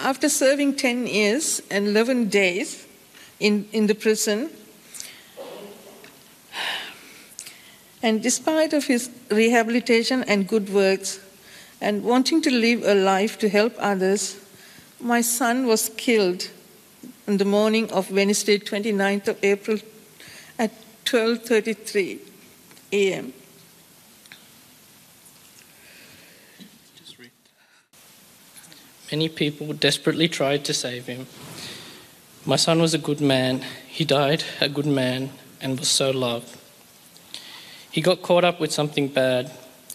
after serving 10 years and 11 days in, in the prison, and despite of his rehabilitation and good works, and wanting to live a life to help others, my son was killed on the morning of Wednesday, 29th of April at 12:33 a.m. Many people desperately tried to save him. My son was a good man. He died a good man and was so loved. He got caught up with something bad,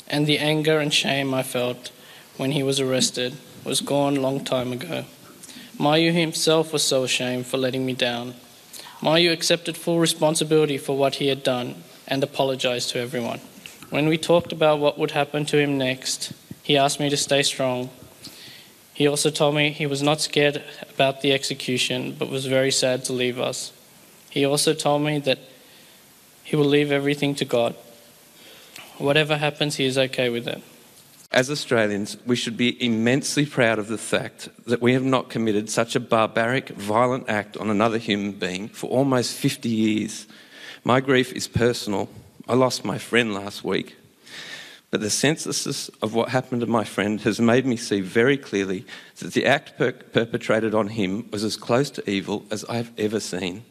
and the anger and shame I felt when he was arrested was gone long time ago. Mayu himself was so ashamed for letting me down. Mayu accepted full responsibility for what he had done and apologized to everyone. When we talked about what would happen to him next, he asked me to stay strong. He also told me he was not scared about the execution, but was very sad to leave us. He also told me that he will leave everything to God. Whatever happens, he is okay with it. As Australians, we should be immensely proud of the fact that we have not committed such a barbaric, violent act on another human being for almost 50 years. My grief is personal. I lost my friend last week. But the senselessness of what happened to my friend has made me see very clearly that the act per- perpetrated on him was as close to evil as I've ever seen.